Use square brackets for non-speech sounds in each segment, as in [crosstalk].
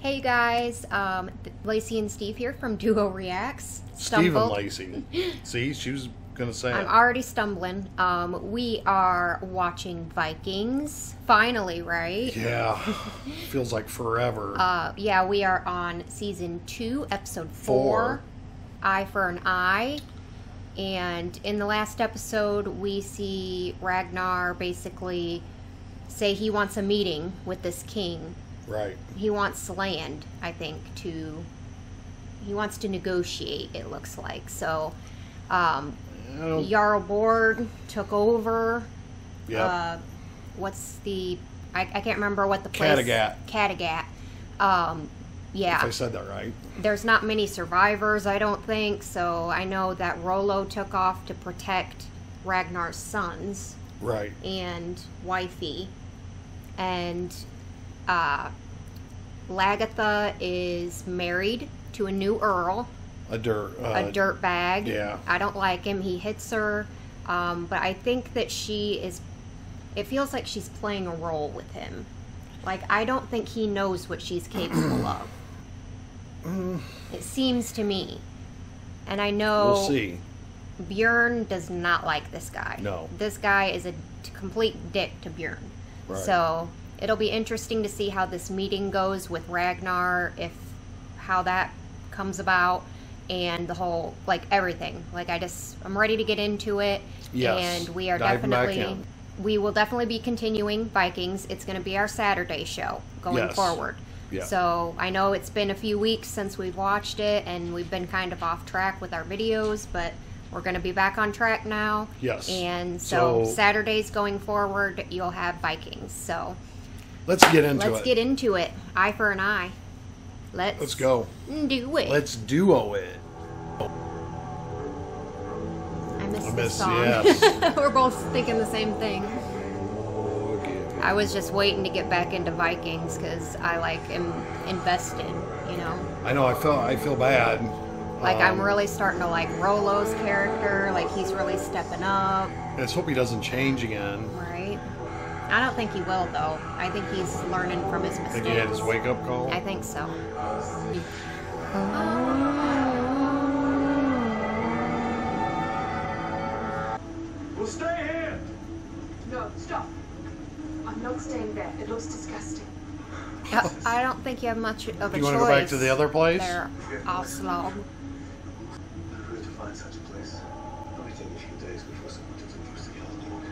Hey guys, um, Lacey and Steve here from Duo Reacts. Steve and Lacey. [laughs] See, she was gonna say I'm it. already stumbling. Um, we are watching Vikings. Finally, right? Yeah, [laughs] feels like forever. Uh, yeah, we are on season two, episode four, Four. Eye for an Eye. And in the last episode, we see Ragnar basically say he wants a meeting with this king. Right. He wants land, I think, to. He wants to negotiate, it looks like. So, um, Jarl Borg took over. yep. Uh, what's the? I, I can't remember what the place. Kattegat. Kattegat. Um, yeah. if I said that right. There's not many survivors, I don't think. So I know that Rollo took off to protect Ragnar's sons Right. and wifey, and uh, Lagertha is married to a new earl A dirt. Uh, a dirt bag. yeah. I don't like him. He hits her. Um, but I think that she is. It feels like she's playing a role with him. Like I don't think he knows what she's capable [clears throat] of. It seems to me, and I know We'll see. Bjorn does not like this guy. No. This guy is a complete dick to Bjorn. Right. So it'll be interesting to see how this meeting goes with Ragnar, if how that comes about, and the whole like everything. Like I just I'm ready to get into it. Yes. And we are definitely in. we will definitely be continuing Vikings. It's going to be our Saturday show going Yes. forward. Yeah. So I know it's been a few weeks since we've watched it, and we've been kind of off track with our videos, but we're going to be back on track now. Yes. And so, So- Saturdays going forward, you'll have Vikings. So Let's get into it. let's get into it. Eye for an eye. Let's Let's go. do it. Let's duo it. I miss I this miss- song. yes. [laughs] we're both thinking the same thing. I was just waiting to get back into Vikings because I like am invested. You know. I know. I feel. I feel bad. Like I'm Um, really starting to like Rollo's character. Like he's really stepping up, Let's hope he doesn't change again. Right? I don't think he will though. I think he's learning from his I mistakes. think he had his wake up call. I think so. We'll stay here. No, stop. I'm not staying there. It looks disgusting. I I don't think you have much of a choice. You choice. wanna go back to the other place? There, Oslo. Where to find such a place? Only take a few days before someone takes the first to California.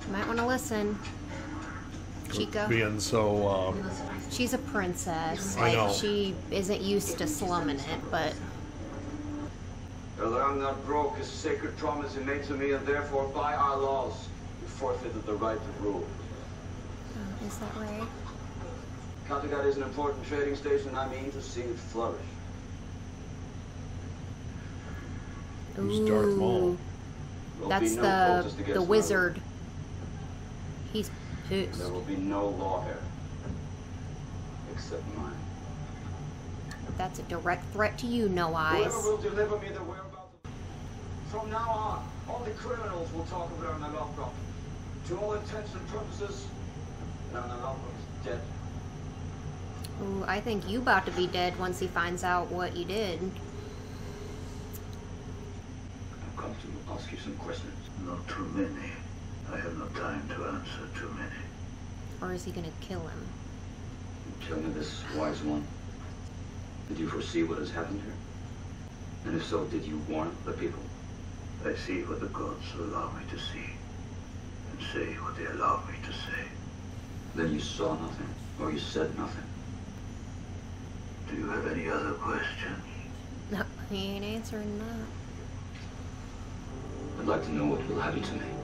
You might want to listen. Chica. Being so. Um, She's a princess. I Like know. she isn't used to slumming it, but Elder not broke his sacred promise he made to me, and therefore, by our laws, he forfeited the right to rule. oh, is that right? Kattegat is an important trading station, and I mean to see it flourish. Who's Darth Maul? Ooh, That's no the the my wizard. He's rule. pissed. There will be no law here. Except mine. That's a direct threat to you, No Eyes. Whoever will deliver me the whereabouts of... From now on, only criminals will talk about Ragnar Lothbrok. To all intents and purposes, Ragnar Lothbrok is dead. Ooh, I think you about to be dead once he finds out what you did. I've come to ask you some questions. Not too many. I have no time to answer too many. Or is he gonna kill him? Tell me this, wise one. Did you foresee what has happened here? And if so, did you warn the people? I see what the gods allow me to see, and say what they allow me to say. Then you saw nothing, or you said nothing. Do you have any other questions? No, he ain't answering that. I'd like to know what will happen to me.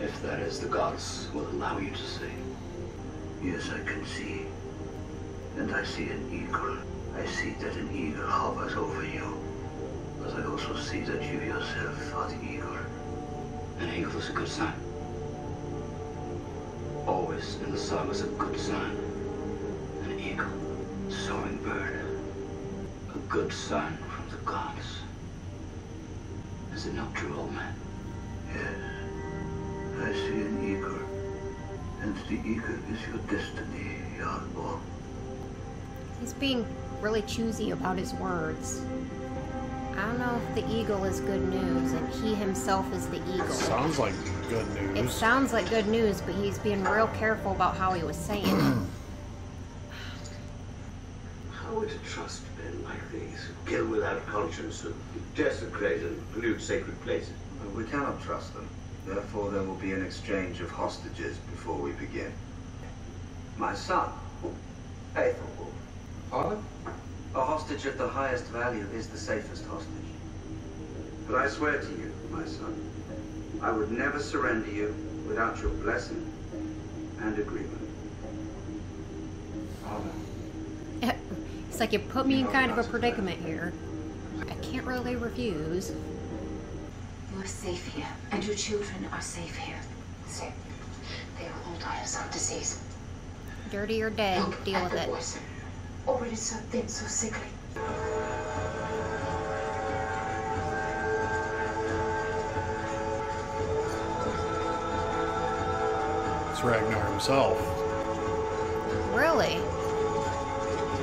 If that is, the gods will allow you to see. Yes, I can see. And I see an eagle. I see that an eagle hovers over you. But I also see that you yourself are the eagle. An eagle is a good sign. Always in the is a good sign. An eagle, soaring bird. A good sign from the gods. Is it not true, old man? Yes. I see an eagle. And the eagle is your destiny, Jarl He's being really choosy about his words. I don't know if the eagle is good news and he himself is the eagle. Sounds like good news. It sounds like good news, but he's being real careful about how he was saying it. [clears throat] How are we trust men like these who kill without conscience, who desecrate and pollute sacred places? But we cannot trust them. Therefore, there will be an exchange of hostages before we begin. My son, Aethelwulf. Pardon? A hostage of the highest value is the safest hostage. But I swear to you, my son, I would never surrender you without your blessing and agreement. Father, eh, It's like you put me in kind of a predicament here. I can't really refuse. You are safe here, and your children are safe here. Safe. They will all die of some disease. Dirty or dead, Look deal at with the it. boys. Already so thin, so sickly. It's Ragnar himself. Really?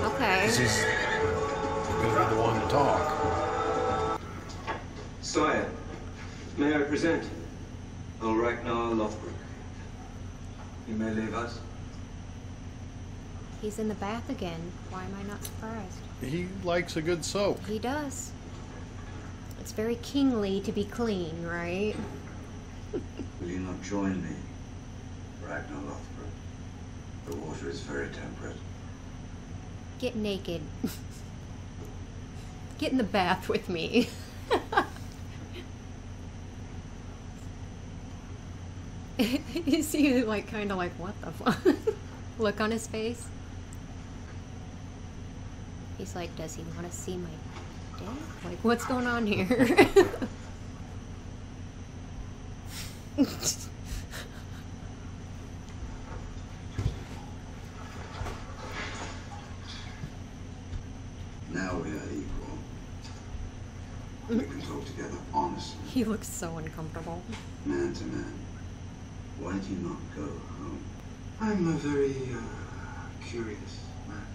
Okay. 'Cause he's gonna be the one to talk. Sire, may I present Earl Ragnar Lothbrok? You may leave us. He's in the bath again. Why am I not surprised? He likes a good soak. He does. It's very kingly to be clean, right? Will you not join me, Ragnar Lothbrok? The water is very temperate. Get naked. [laughs] Get in the bath with me. [laughs] [laughs] you see, like, kind of like, what the fuck? [laughs] Look on his face. He's like, does he want to see my dick? Like, what's going on here? [laughs] Now we are equal. We can talk together honestly, he looks so uncomfortable. man to man. Why do you not go home? I'm a very uh, curious man.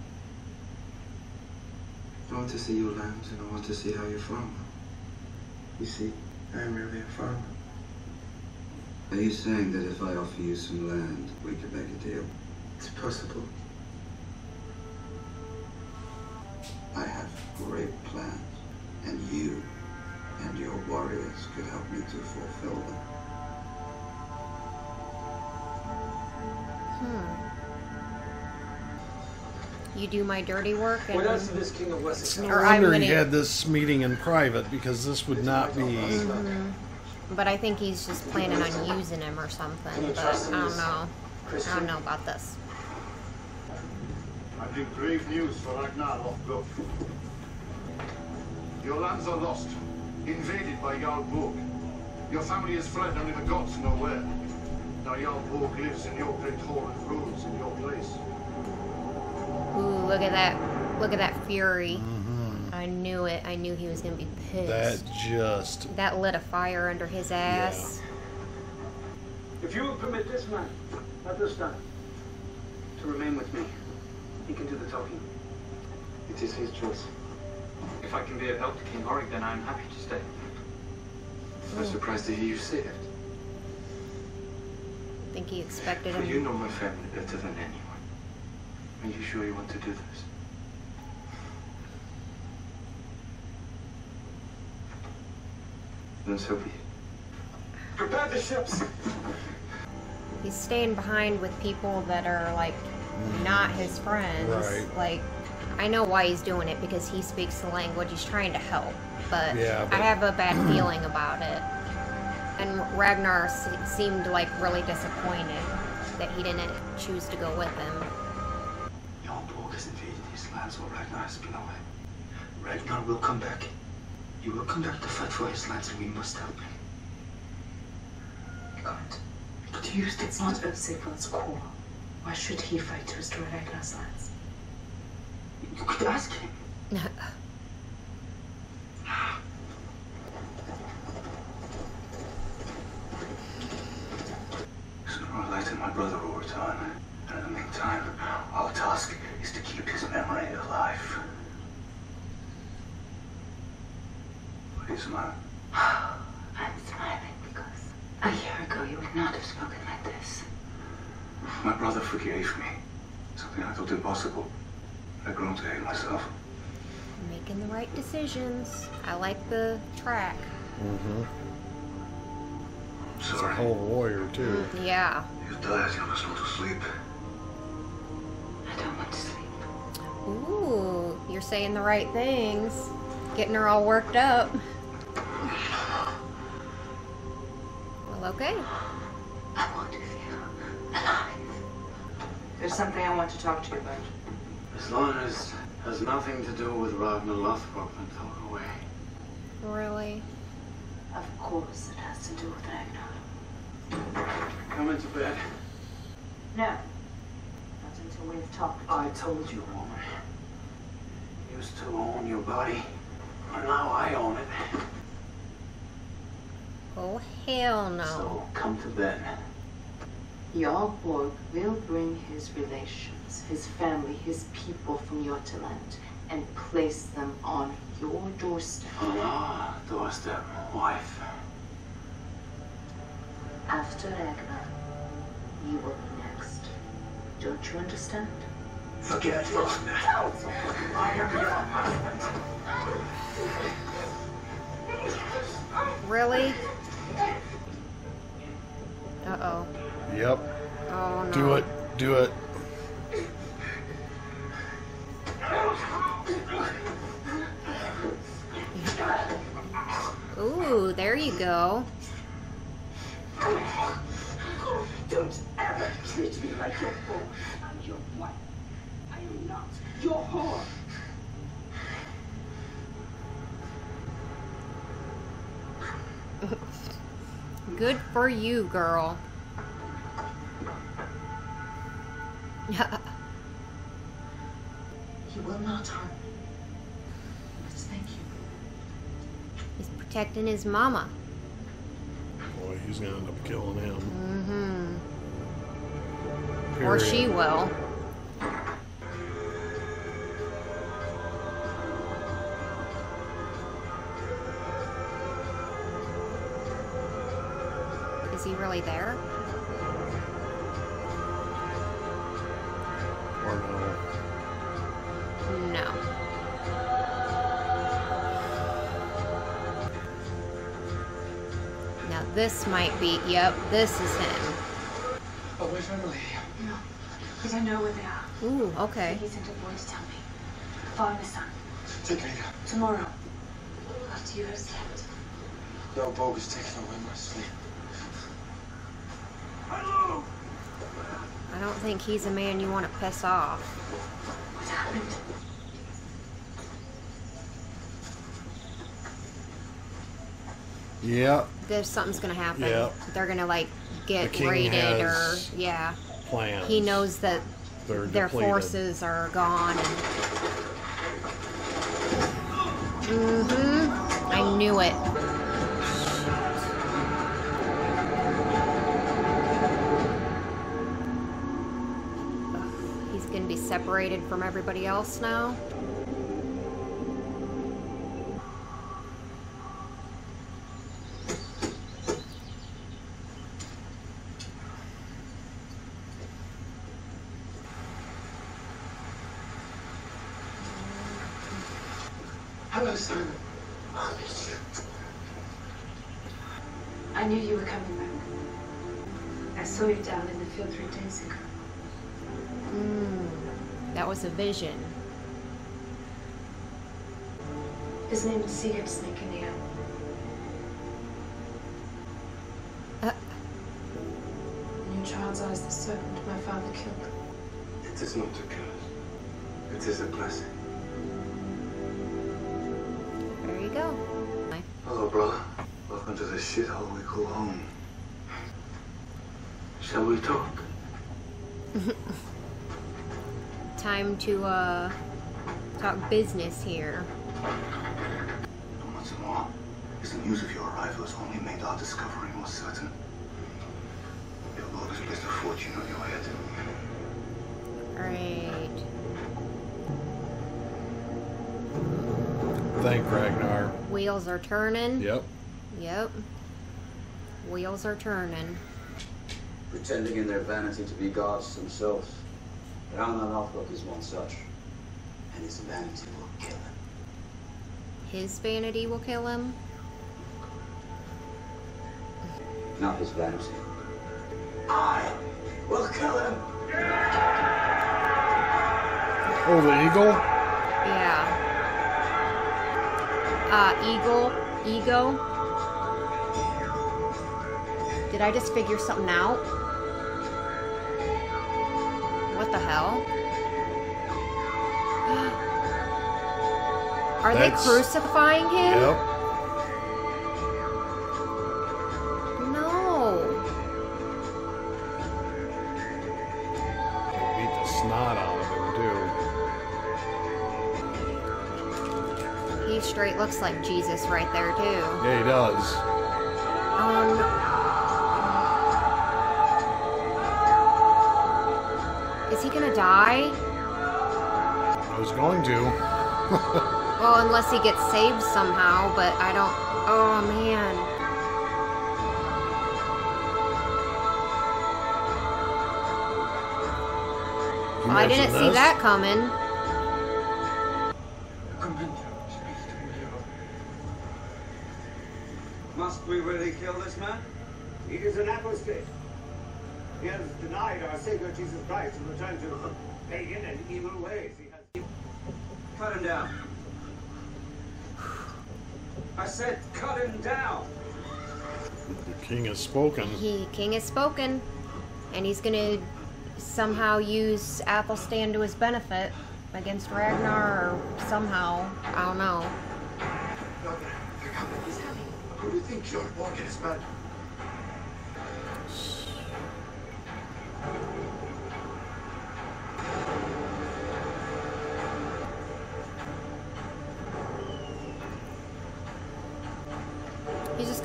I want to see your lands and I want to see how you farm them. You see, I'm really a farmer. Are you saying that if I offer you some land, we could make a deal? It's possible. I have great plans, and you and your warriors could help me to fulfill them. Hmm. You do my dirty work and What else of this King of Wessex? No Or I'm wonder he gonna- had this meeting in private because this would not be. Mhm. But I think he's just planning on using him or something. But I don't know. I don't know about this. I bring grave news for Ragnar Lothbrok. Your lands are lost, invaded by Jarl Borg. Your family has fled only the gods know where. Now Jarl lives in your great hall and rules in your place. Ooh, look at that. Look at that fury. Mm-hmm. I knew it. I knew he was going to be pissed. That just. That lit a fire under his ass. If you will permit this man, at this time, to remain with me, he can do the talking. It is his choice. If I can be of help to King Horik, then I'm happy to stay. I'm mm. surprised to hear you say that. I think he expected But you know my family better than anyone. Are you sure you want to do this? Then so be it. Prepare the ships! He's staying behind with people that are, like, not his friends. Right. Like, I know why he's doing it because he speaks the language. He's trying to help. But, Yeah, but- I have a bad feeling about it. And Ragnar se- seemed like really disappointed that he didn't choose to go with him. Jarl Borg has invaded these lands while Ragnar has been away. Ragnar will come back. He will come back to fight for his lands and we must help him. You can't. But you used It's not Oathsacred's core. Why should he fight to restore Ragnar's lands? You could ask him. [laughs] Sooner or later, my brother will return. You smile? [sighs] I'm smiling because a year ago you would not have spoken like this. My brother forgave me. Something I thought impossible. I've grown to hate myself. Making the right decisions. I like the track. Mm-hmm. Sorry. He's a Sorry. whole warrior too. Yeah. You're tired. You must go to sleep. I don't want to sleep. Ooh, you're saying the right things. Getting her all worked up. Well, okay. I want to feel alive. There's something I want to talk to you about. As long as it has nothing to do with Ragnar Lothbrok, then talk away. Really? Of course it has to do with Ragnar. Come into bed. No. Not until we've talked. I told you, woman. Used to own your body. But now I own it. Oh, hell no. So come to bed. Jarl Borg will bring his relations, his family, his people from Götaland and place them on your doorstep. On our doorstep, wife. After Ragnar, you will be next. Don't you understand? Forget Ragnar. I am your husband. Really? Uh-oh. Yep. Oh, no. Do it. Do it. Ooh, there you go. Don't ever treat me like your fool. I'm your wife. I am not your whore. Good for you, girl. [laughs] He will not harm me. Yes, thank you. He's protecting his mama. Boy, he's gonna end up killing him. Mm-hmm. Or she will. He really there? Or no. No. Now this might be, yep, this is him. Oh, my family. No, because I know where they are. Ooh, okay. He sent a boy to tell me. Follow me, son. Take me. Tomorrow. After you have slept. No, Borg is taking away my sleep. I don't think he's a man you want to piss off. What happened? Yeah. There's something's gonna happen. Yep. They're gonna like get The king raided or yeah. Plans. He knows that They're their depleted. forces are gone. Mm-hmm. I knew it. Separated from everybody else now. Vision. His name is Sigurd Snake in the Eye. Uh, In your child's eyes, the serpent my father killed. It is not a curse. It is a blessing. there you go. Hello, brother. Welcome to the shithole we call home. Shall we talk? [laughs] Time to uh talk business here. And what's more, is the news of your arrival has only made our discovery more certain. Your Lord has placed a fortune on your head. Alright. Thank Ragnar. Wheels are turning. Yep. Yep. Wheels are turning. Pretending in their vanity to be gods themselves. Ragnar Lothbrok is one such. And his vanity will kill him. His vanity will kill him. Not his vanity. I will kill him! Oh, the eagle? Yeah. Uh, eagle. Ego. Did I just figure something out? What the hell? [gasps] Are That's- they crucifying him? Yep. No. Beat the snot out of him, too. He straight looks like Jesus right there, too. too. Yeah, he does. Um. He gonna die? I was going to. [laughs] Well, unless he gets saved somehow, but I don't. Oh man. Well, I didn't Imagine see that coming. Must we really kill this man? He is an apostate. He has denied our Savior Jesus Christ and returned to pagan and evil ways. He has... Cut him down. I said cut him down! The king has spoken. He king has spoken, and he's gonna somehow use Athelstan to his benefit against Ragnar, or somehow. I don't know. They're coming. He's coming. Who do you think George Morgan is bad?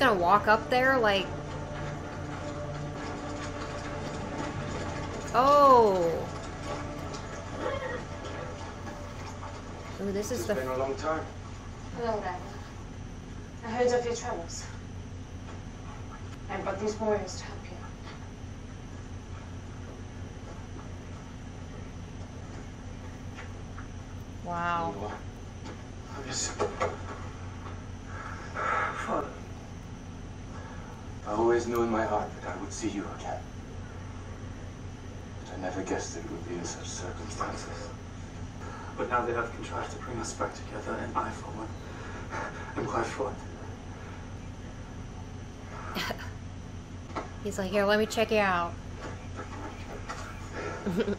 Gonna walk up there like. Oh. Ooh, this is the. been a long time. Hello, Ragnar. I heard of your troubles. I brought these warriors to help you. Wow. Yes. Father, I always knew in my heart that I would see you again. But I never guessed it would be in such circumstances. But now they have contrived to bring us back together, and I, for one, [laughs] am glad for it. He's like, here, let me check you out. [laughs]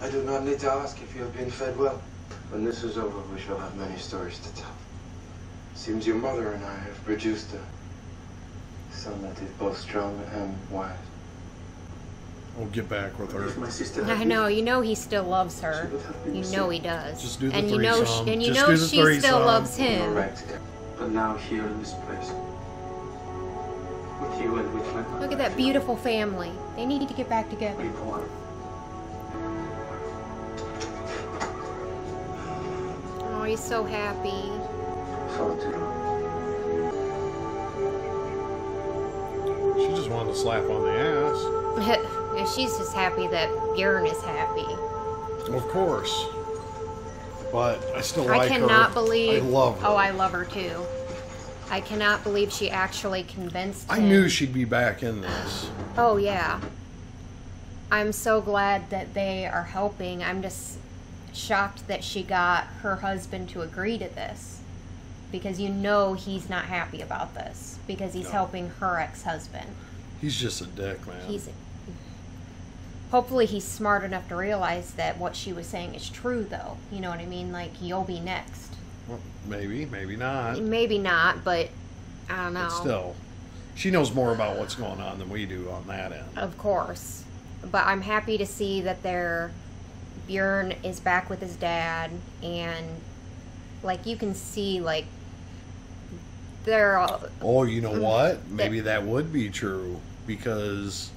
I do not need to ask if you have been fed well. When this is over, we shall have many stories to tell. Seems your mother and I have produced a son that is both strong and wise. We'll get back with her. My sister I know, you know he still loves her. You know he does. Just do the and you know, threesome. sh- and you Just know she still threesome. loves him. But now here in this place, with you and with my Look at that beautiful family. They need to get back together. people, Oh, he's so happy. She just wanted to slap on the ass. [laughs] and she's just happy that Bjorn is happy. Of course. But I still I like her. cannot believe. I love her. Oh, I love her too. I cannot believe she actually convinced I him. knew she'd be back in this. Oh yeah. I'm so glad that they are helping. I'm just shocked that she got her husband to agree to this. Because you know he's not happy about this because he's No. helping her ex-husband. He's just a dick, man. He's Hopefully he's smart enough to realize that what she was saying is true though. You know what I mean? Like you'll be next. Well, maybe, maybe not. Maybe not, but I don't know. But still, she knows more about what's going on than we do on that end. Of course. But I'm happy to see that their Bjorn is back with his dad and like you can see like they're all, Oh, you know Mm. what? Maybe that would be true because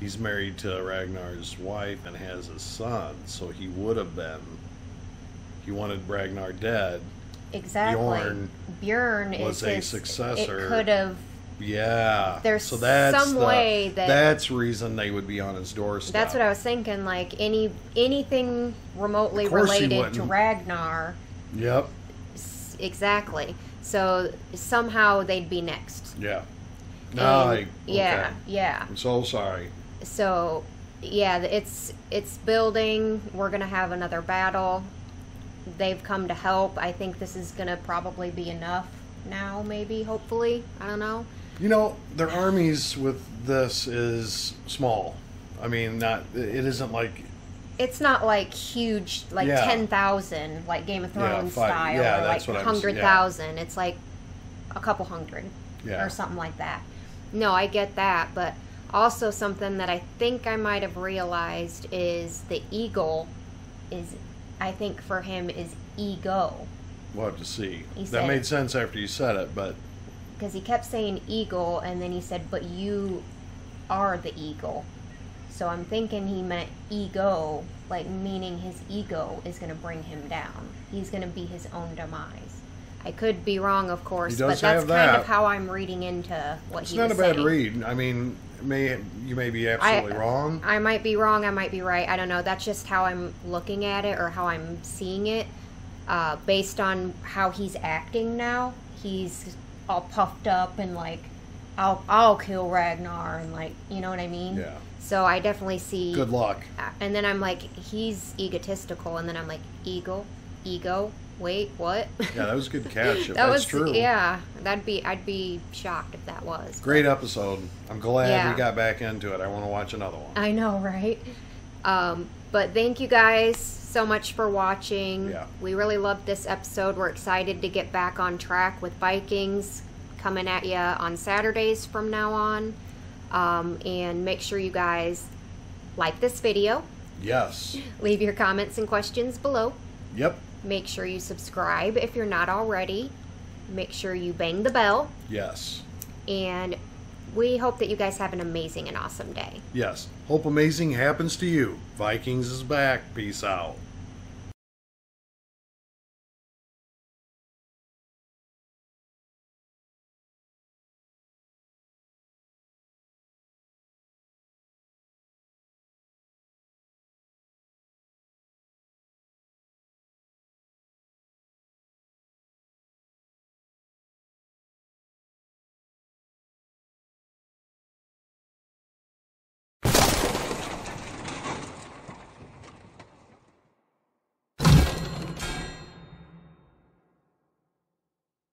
he's married to Ragnar's wife and has a son, so he would have been he wanted Ragnar dead. Exactly. Bjorn Bjorn was is a his, successor. It could have. Yeah. There's so that's some the- way that- that's reason they would be on his doorstep. That's what I was thinking. Like any anything remotely Of course he related to. Ragnar. Yep. Exactly. So somehow they'd be next. Yeah. And- No, I, yeah, yeah. I'm so sorry. So yeah, it's it's building. We're gonna have another battle. They've come to help. I think this is gonna probably be enough now. Maybe, hopefully. I don't know. You know, their armies with this is small. I mean, not it isn't like It's not like huge, like Yeah. ten thousand, like Game of Thrones five- style, yeah, or like hundred thousand. It's like a couple hundred, Yeah. or something like that. No, I get that, but also something that I think I might have realized is the eagle is, I think for him is ego, we'll have to see. He that said- made sense after you said it, but because he kept saying eagle, and then he said, "But you are the eagle." So I'm thinking he meant ego, like meaning his ego is going to bring him down. He's going to be his own demise. I could be wrong, of course, but that's kind that. of how I'm reading into what it's he not a bad read. I mean, may you may be absolutely wrong. I might be wrong. I might be right. I don't know. That's just how I'm looking at it or how I'm seeing it. Uh, based on how he's acting now, he's all puffed up and like, "I'll I'll kill Ragnar" and like, you know what I mean? Yeah. So I definitely see. Good luck. And then I'm like, he's egotistical, and then I'm like, ego, ego. Wait, what? Yeah, that was a good catch. If [laughs] that that's was true. yeah. That'd be I'd be shocked if that was. Great episode. I'm glad Yeah. we got back into it. I want to watch another one. I know, right? Um, but thank you guys so much for watching. Yeah. We really loved this episode. We're excited to get back on track with Vikings coming at you on Saturdays from now on. Um, and make sure you guys like this video, Yes. [laughs] leave your comments and questions below. Yep. Make sure you subscribe if you're not already. Make sure you bang the bell. Yes. And we hope that you guys have an amazing and awesome day. Yes. Hope amazing happens to you. Vikings is back. Peace out.